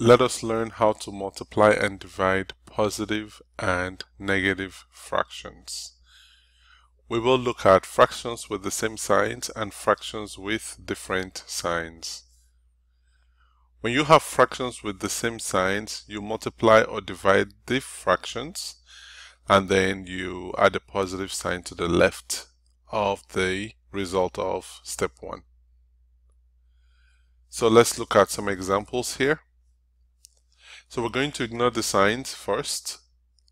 Let us learn how to multiply and divide positive and negative fractions. We will look at fractions with the same signs and fractions with different signs. When you have fractions with the same signs, you multiply or divide the fractions and then you add a positive sign to the left of the result of step 1. So let's look at some examples here. So we're going to ignore the signs first,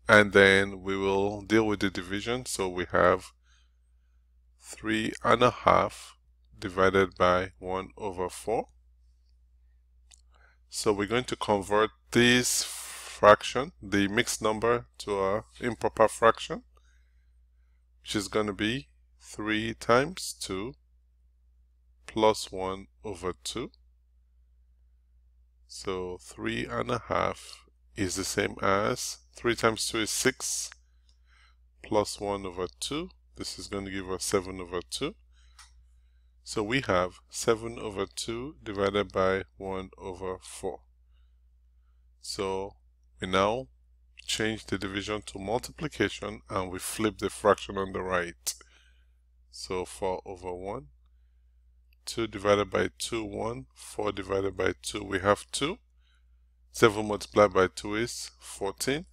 and then we will deal with the division. So we have 3 and a half divided by 1 over 4. So we're going to convert this fraction, the mixed number, to a improper fraction, which is going to be 3 times 2 plus 1 over 2. So three and a half is the same as 3 times 2 is 6 plus 1 over 2. This is going to give us 7 over 2. So we have 7 over 2 divided by 1 over 4. So we now change the division to multiplication and we flip the fraction on the right. So 4 over 1 2 divided by 2, 1. 4 divided by 2, we have 2. 7 multiplied by 2 is 14.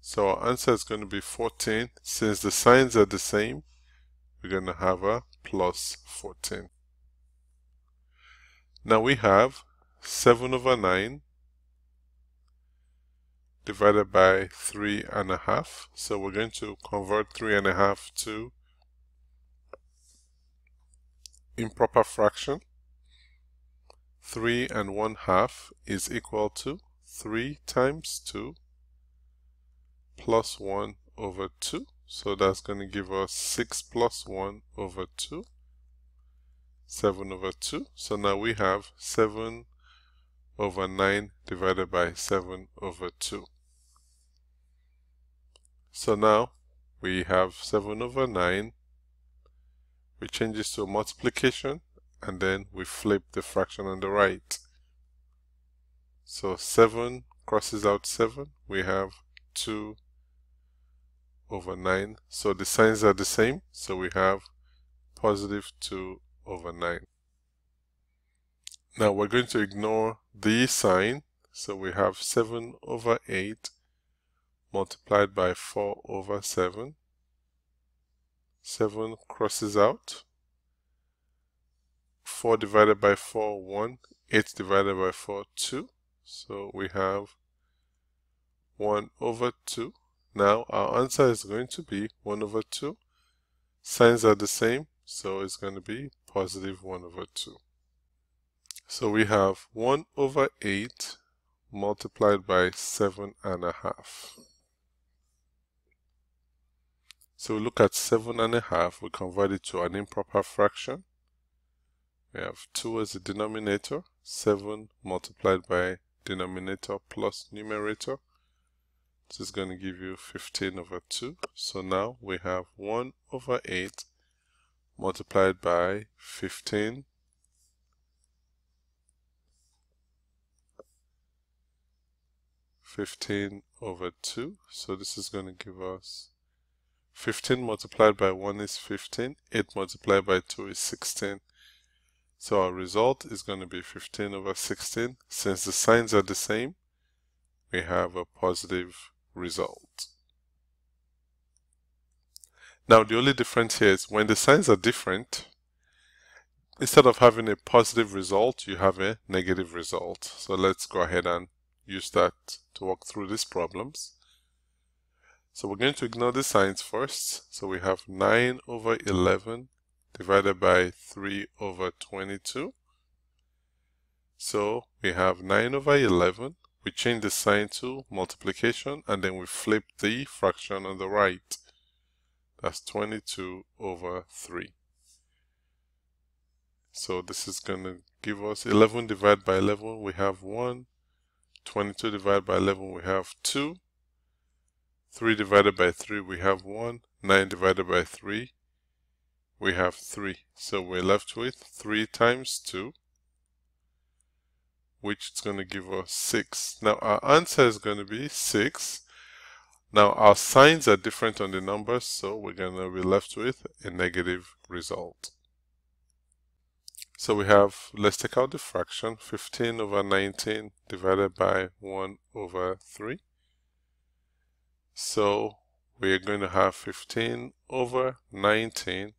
So our answer is going to be 14. Since the signs are the same, we're going to have a plus 14. Now we have 7 over 9 divided by 3 and a half. So we're going to convert 3 and a half to improper fraction 3 and 1 half is equal to 3 times 2 plus 1 over 2 so that's going to give us 6 plus 1 over 2 7 over 2 so now we have 7 over 9 divided by 7 over 2 so now we have 7 over 9 we change this to multiplication and then we flip the fraction on the right. So 7 crosses out 7, we have 2 over 9. So the signs are the same, so we have positive 2 over 9. Now we're going to ignore the sign, so we have 7 over 8 multiplied by 4 over 7 7 crosses out. 4 divided by 4, 1. 8 divided by 4, 2. So we have 1 over 2. Now our answer is going to be 1 over 2. Signs are the same, so it's going to be positive 1 over 2. So we have 1 over 8 multiplied by 7 and a half. So we look at seven and a half, we convert it to an improper fraction. We have 2 as the denominator, 7 multiplied by denominator plus numerator. This is going to give you 15 over 2. So now we have 1 over 8 multiplied by 15 15 over 2. So this is going to give us 15 multiplied by 1 is 15. 8 multiplied by 2 is 16. So our result is going to be 15 over 16. Since the signs are the same, we have a positive result. Now the only difference here is when the signs are different, instead of having a positive result, you have a negative result. So let's go ahead and use that to walk through these problems. So we're going to ignore the signs first. So we have 9 over 11 divided by 3 over 22. So we have 9 over 11. We change the sign to multiplication and then we flip the fraction on the right. That's 22 over 3. So this is going to give us 11 divided by 11, we have 1. 22 divided by 11, we have 2. 3 divided by 3, we have 1. 9 divided by 3, we have 3. So we're left with 3 times 2, which is going to give us 6. Now our answer is going to be 6. Now our signs are different on the numbers, so we're going to be left with a negative result. So we have, let's take out the fraction, 15 over 19 divided by 1 over 3. So we're going to have 15 over 19.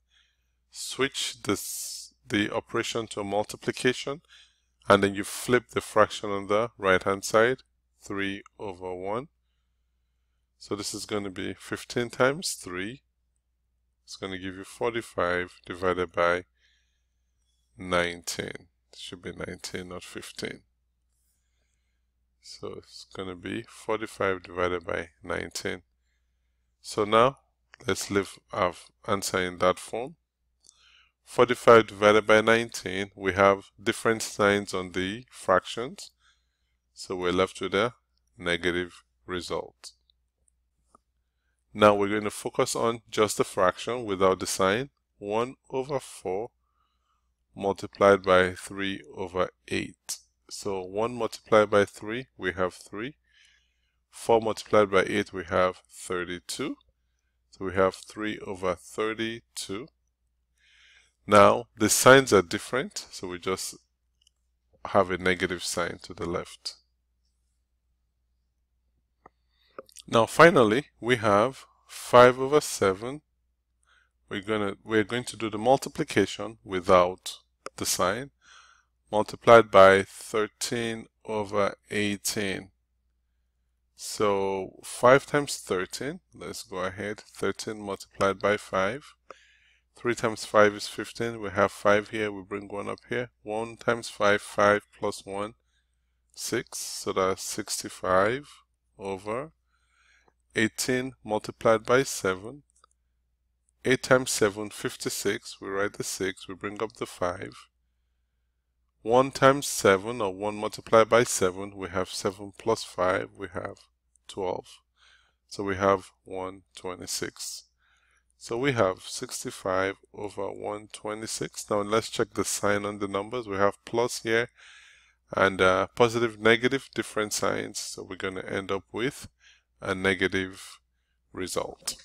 Switch this the operation to multiplication and then you flip the fraction on the right hand side 3 over 1 so this is going to be 15 times 3 it's going to give you 45 divided by 19 it should be 19 not 15 so it's going to be 45 divided by 19 so now let's leave our answer in that form 45 divided by 19, we have different signs on the fractions. So we're left with a negative result. Now we're going to focus on just the fraction without the sign. 1 over 4 multiplied by 3 over 8. So 1 multiplied by 3, we have 3. 4 multiplied by 8, we have 32. So we have 3 over 32. Now, the signs are different, so we just have a negative sign to the left. Now, finally, we have 5 over 7. We're gonna we're going to do the multiplication without the sign, multiplied by 13 over 18. So 5 times 13, let's go ahead, 13 multiplied by 5 3 times 5 is 15. We have 5 here. We bring 1 up here. 1 times 5, 5 plus 1, 6. So that's 65 over 18 multiplied by 7. 8 times 7, 56. We write the 6. We bring up the 5. 1 times 7, or 1 multiplied by 7, we have 7 plus 5. We have 12. So we have 126. So we have 65 over 126. Now let's check the sign on the numbers. We have plus here and uh, positive, negative, different signs. So we're going to end up with a negative result.